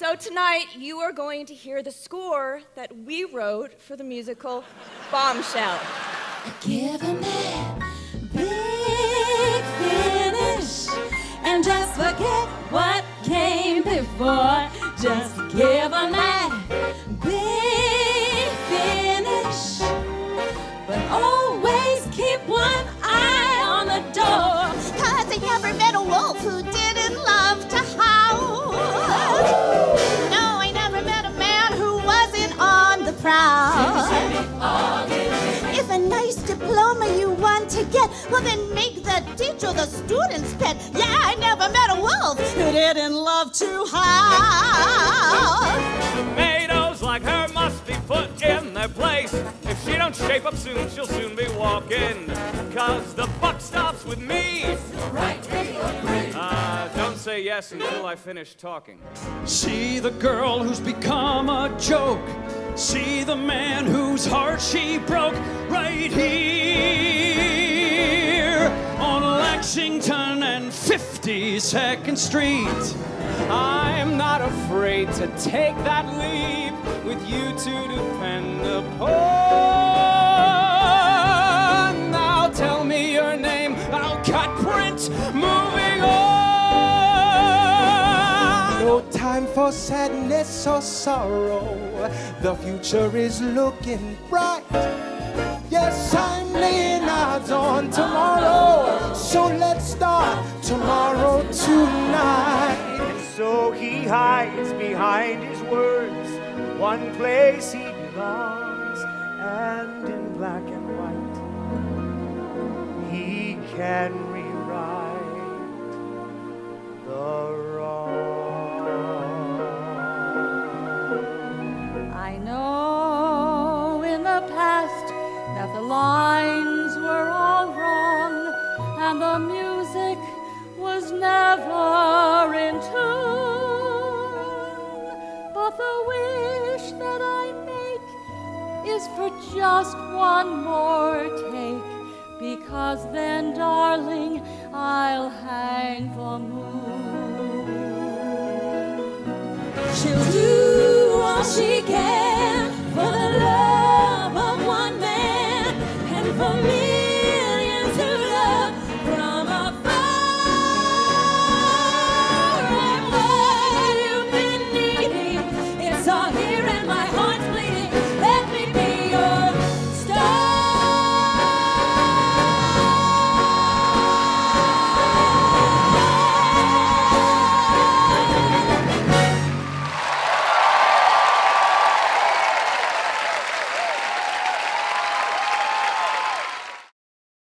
So tonight you are going to hear the score that we wrote for the musical Bombshell. Give a man big finish and just forget what came before. Just give a man big finish, but always keep one eye on the door. Cause I never met a wolf who didn't diploma you want to get, well then make the teacher the student's pet. Yeah, I never met a wolf who didn't love to howl. Tomatoes like her must be put in their place. If she don't shape up soon, she'll soon be walking. Cause the buck stops with me. Right, Uh, don't say yes until I finish talking. See the girl who's become a joke. See the man whose heart she broke right here on Lexington and 52nd Street. I'm not afraid to take that leap with you to depend upon. For sadness or sorrow. The future is looking bright. Yes, I'm laying on tomorrow. So let's start tomorrow tonight. And so he hides behind his words, one place he belongs, and in black and white, he can is for just one more take, because then, darling, I'll hang for moon. She'll do.